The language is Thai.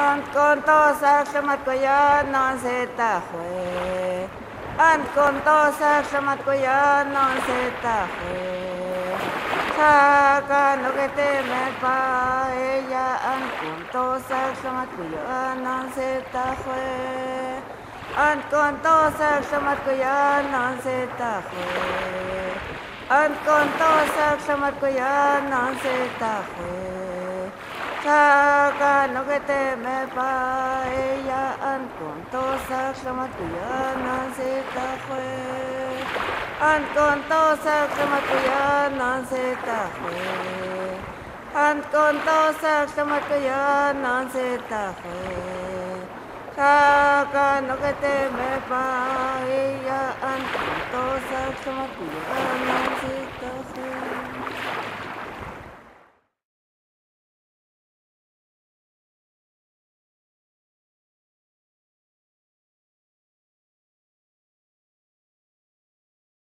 อันกอนโตสักสมัดกยานอนเซตาหวยอันกอนโตสักสมัดกยานอนเซตาหวยชากานกเตเมปาเอยาอันกอนโตสักสมัดกยานอนเซตาหวยอันกอนโตสักสมัดกยานอนเซตาหวยอันกอนโตสักสมัดกยานอนเซตาหวยชา Pakanogete me paella an contosa clamatuyana se tajue. An contosa clamatuyana se tajue. An contosa clamatuyana se tajue. Pakanogete me paella an contosa clamatuyana